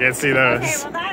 can't see those. Okay, well